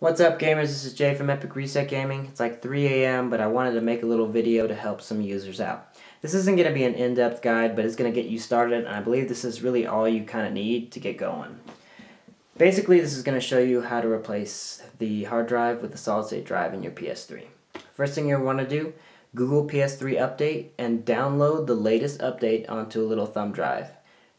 What's up gamers, this is Jay from Epic Reset Gaming. It's like 3 a.m. but I wanted to make a little video to help some users out. This isn't going to be an in-depth guide, but it's going to get you started, and I believe this is really all you kind of need to get going. Basically, this is going to show you how to replace the hard drive with the solid-state drive in your PS3. First thing you'll want to do, Google PS3 Update and download the latest update onto a little thumb drive.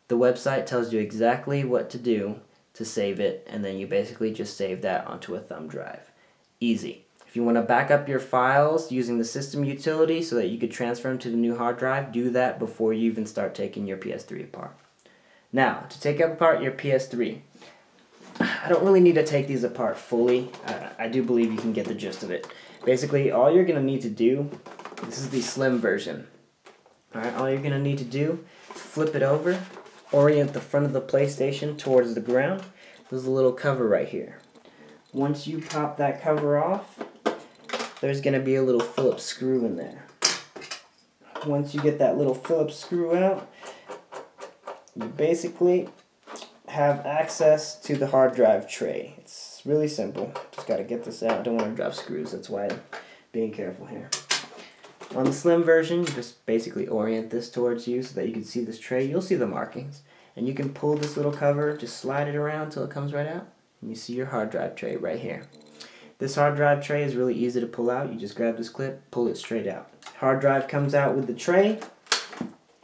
The website tells you exactly what to do to save it, and then you basically just save that onto a thumb drive. Easy. If you want to back up your files using the system utility so that you could transfer them to the new hard drive, do that before you even start taking your PS3 apart. Now, to take apart your PS3, I don't really need to take these apart fully. Uh, I do believe you can get the gist of it. Basically, all you're going to need to do, this is the slim version. Alright, all you're going to need to do, flip it over, orient the front of the PlayStation towards the ground. There's a little cover right here. Once you pop that cover off, there's going to be a little Phillips screw in there. Once you get that little Phillips screw out, you basically have access to the hard drive tray. It's really simple. Just got to get this out. Don't want to drop screws. That's why I'm being careful here. On the slim version, you just basically orient this towards you so that you can see this tray. You'll see the markings. And you can pull this little cover, just slide it around until it comes right out. And you see your hard drive tray right here. This hard drive tray is really easy to pull out. You just grab this clip, pull it straight out. Hard drive comes out with the tray.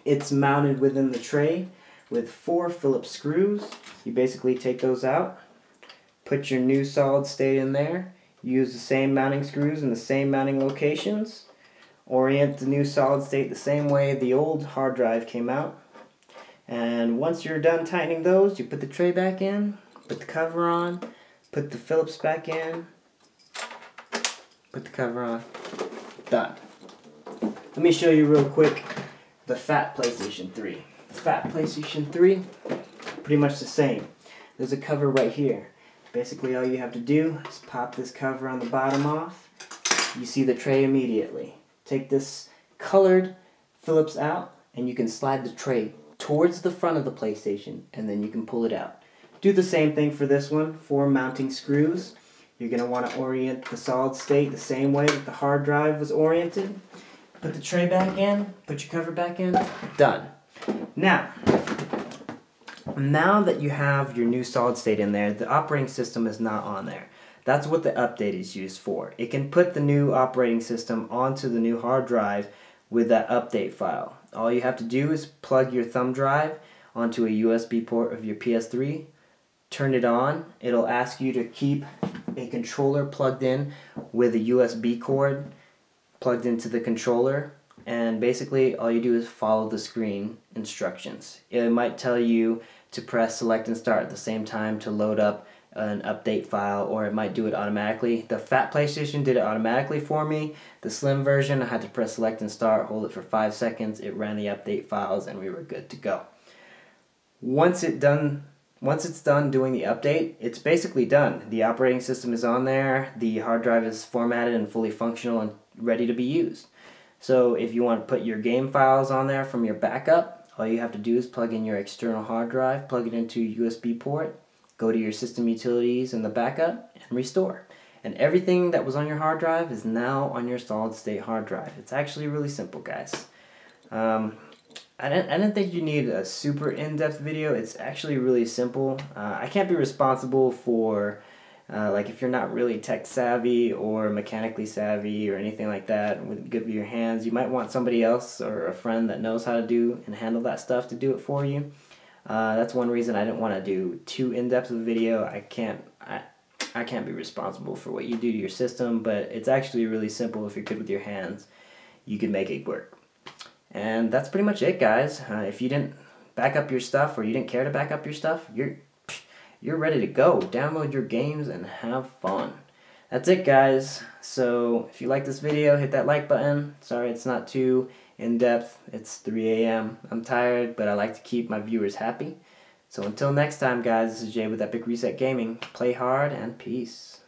It's mounted within the tray with four Phillips screws. You basically take those out, put your new solid state in there, use the same mounting screws in the same mounting locations, Orient the new solid state the same way the old hard drive came out. And once you're done tightening those, you put the tray back in, put the cover on, put the Phillips back in, put the cover on. Done. Let me show you real quick the fat PlayStation 3. The fat PlayStation 3, pretty much the same. There's a cover right here. Basically all you have to do is pop this cover on the bottom off. You see the tray immediately take this colored Phillips out and you can slide the tray towards the front of the PlayStation and then you can pull it out. Do the same thing for this one, for mounting screws. You're going to want to orient the solid state the same way that the hard drive was oriented. Put the tray back in, put your cover back in, done. Now, now that you have your new solid state in there, the operating system is not on there. That's what the update is used for. It can put the new operating system onto the new hard drive with that update file. All you have to do is plug your thumb drive onto a USB port of your PS3, turn it on. It'll ask you to keep a controller plugged in with a USB cord plugged into the controller and basically all you do is follow the screen instructions. It might tell you to press select and start at the same time to load up an update file or it might do it automatically. The fat PlayStation did it automatically for me. The slim version I had to press select and start, hold it for 5 seconds, it ran the update files and we were good to go. Once it done once it's done doing the update, it's basically done. The operating system is on there, the hard drive is formatted and fully functional and ready to be used. So if you want to put your game files on there from your backup, all you have to do is plug in your external hard drive, plug it into a USB port, go to your system utilities in the backup, and restore. And everything that was on your hard drive is now on your solid state hard drive. It's actually really simple, guys. Um, I didn't, I didn't think you need a super in-depth video. It's actually really simple. Uh, I can't be responsible for uh, like if you're not really tech savvy or mechanically savvy or anything like that with good with your hands, you might want somebody else or a friend that knows how to do and handle that stuff to do it for you. Uh, that's one reason I didn't want to do too in-depth of a video. I can't I, I can't be responsible for what you do to your system, but it's actually really simple if you're good with your hands. You can make it work. And that's pretty much it, guys. Uh, if you didn't back up your stuff or you didn't care to back up your stuff, you're you're ready to go. Download your games and have fun. That's it, guys. So if you like this video, hit that like button. Sorry it's not too in depth. It's 3 a.m. I'm tired, but I like to keep my viewers happy. So until next time, guys, this is Jay with Epic Reset Gaming. Play hard and peace.